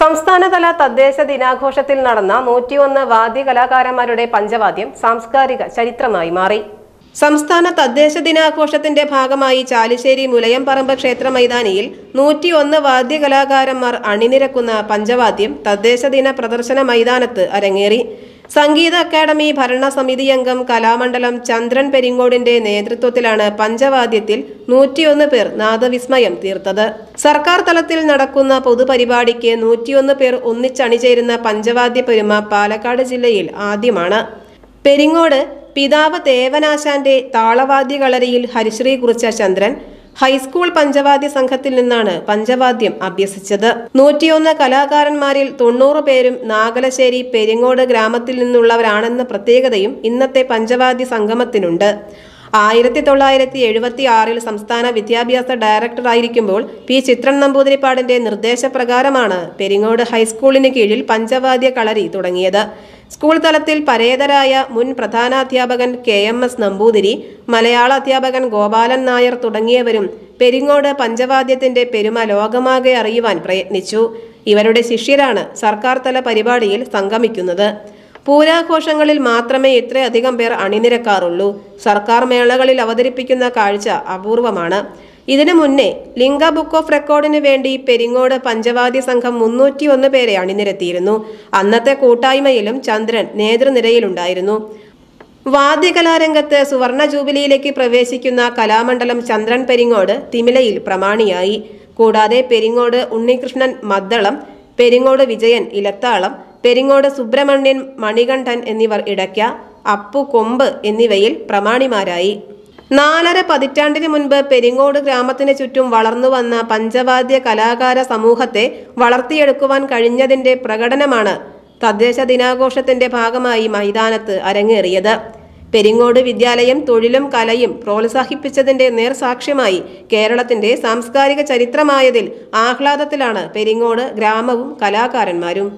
സംസ്ഥാനതല തദ്ദേശ ദിനാഘോഷത്തിൽ നടന്ന നൂറ്റിയൊന്ന് വാദ്യ കലാകാരന്മാരുടെ പഞ്ചവാദ്യം സാംസ്കാരിക ചരിത്രമായി മാറി. സംസ്ഥാന തദ്ദേശ ദിനാഘോഷത്തിന്റെ ഭാഗമായി ചാലിശ്ശേരി മുലയംപറമ്പ് ക്ഷേത്ര മൈതാനിയിൽ നൂറ്റിയൊന്ന് വാദ്യ കലാകാരന്മാർ അണിനിരക്കുന്ന പഞ്ചവാദ്യം തദ്ദേശ ദിന പ്രദർശന മൈതാനത്ത് അരങ്ങേറി. സംഗീത അക്കാദമി ഭരണസമിതി അംഗം കലാമണ്ഡലം ചന്ദ്രൻ പെരിങ്ങോടിന്റെ നേതൃത്വത്തിലാണ് പഞ്ചവാദ്യത്തിൽ നൂറ്റിയൊന്ന് പേർ നാദവിസ്മയം തീർത്തത്. സർക്കാർ തലത്തിൽ നടക്കുന്ന പൊതുപരിപാടിക്ക് നൂറ്റിയൊന്ന് പേർ ഒന്നിച്ചണിചേരുന്ന പഞ്ചവാദ്യ പെരുമ പാലക്കാട് ജില്ലയിൽ ആദ്യമാണ്. പെരിങ്ങോട് പിതാവ് തേവനാശാന്റെ താളവാദ്യ കളരിയിൽ ഹരിശ്രീ കുറിച്ച ചന്ദ്രൻ ഹൈസ്കൂൾ പഞ്ചവാദ്യ സംഘത്തിൽ നിന്നാണ് പഞ്ചവാദ്യം അഭ്യസിച്ചത്. നൂറ്റിയൊന്ന് കലാകാരന്മാരിൽ തൊണ്ണൂറ് പേരും നാഗലശ്ശേരി പെരിങ്ങോട് ഗ്രാമത്തിൽ നിന്നുള്ളവരാണെന്ന പ്രത്യേകതയും ഇന്നത്തെ പഞ്ചവാദ്യ സംഗമത്തിനുണ്ട്. ആയിരത്തി തൊള്ളായിരത്തി എഴുപത്തി ആറിൽ സംസ്ഥാന വിദ്യാഭ്യാസ ഡയറക്ടറായിരിക്കുമ്പോൾ പി ചിത്രൻ നമ്പൂതിരിപ്പാടിന്റെ നിർദ്ദേശപ്രകാരമാണ് പെരിങ്ങോട് ഹൈസ്കൂളിന് കീഴിൽ പഞ്ചവാദ്യ കളരി തുടങ്ങിയത്. സ്കൂൾ തലത്തിൽ പരേതരായ മുൻ പ്രധാനാധ്യാപകൻ K M S Namboothiri Malayalam അധ്യാപകൻ ഗോപാലൻ നായർ തുടങ്ങിയവരും പെരിങ്ങോട് പഞ്ചവാദ്യത്തിന്റെ പെരുമ ലോകമാകെ അറിയുവാൻ പ്രയത്നിച്ചു. ഇവരുടെ ശിഷ്യരാണ് സർക്കാർ തല പരിപാടിയിൽ സംഗമിക്കുന്നത്. പൂരാഘോഷങ്ങളിൽ മാത്രമേ ഇത്രയധികം പേർ അണിനിരക്കാറുള്ളൂ. സർക്കാർ മേളകളിൽ അവതരിപ്പിക്കുന്ന കാഴ്ച അപൂർവമാണ്. ഇതിനു മുന്നേ ലിംഗ ബുക്ക് ഓഫ് റെക്കോർഡിന് വേണ്ടി പെരിങ്ങോട് പഞ്ചവാദി സംഘം മുന്നൂറ്റി ഒന്ന് പേരെ അണിനിരത്തിയിരുന്നു. അന്നത്തെ കൂട്ടായ്മയിലും ചന്ദ്രൻ നേതൃനിരയിലുണ്ടായിരുന്നു. വാദ്യകലാരംഗത്ത് സുവർണ ജൂബിലിയിലേക്ക് പ്രവേശിക്കുന്ന കലാമണ്ഡലം ചന്ദ്രൻ പെരിങ്ങോട് തിമിലയിൽ പ്രമാണിയായി. കൂടാതെ പെരിങ്ങോട് ഉണ്ണികൃഷ്ണൻ മദ്ദളം പെരിങ്ങോട് വിജയൻ ഇലത്താളം പെരിങ്ങോട് സുബ്രഹ്മണ്യൻ മണികണ്ഠൻ എന്നിവർ ഇടയ്ക്ക അപ്പു കൊമ്പ് എന്നിവയിൽ പ്രമാണിമാരായി. നാലര പതിറ്റാണ്ടിന് മുൻപ് പെരിങ്ങോട് ഗ്രാമത്തിന് ചുറ്റും വളർന്നു വന്ന പഞ്ചവാദ്യ കലാകാര സമൂഹത്തെ വളർത്തിയെടുക്കുവാൻ കഴിഞ്ഞതിന്റെ പ്രകടനമാണ് തദ്ദേശ ദിനാഘോഷത്തിന്റെ ഭാഗമായി മൈതാനത്ത് അരങ്ങേറിയത്. പെരിങ്ങോട് വിദ്യാലയം തൊഴിലും കലയും പ്രോത്സാഹിപ്പിച്ചതിന്റെ നേർസാക്ഷ്യമായി കേരളത്തിന്റെ സാംസ്കാരിക ചരിത്രമായതിൽ ആഹ്ലാദത്തിലാണ് പെരിങ്ങോട് ഗ്രാമവും കലാകാരന്മാരും.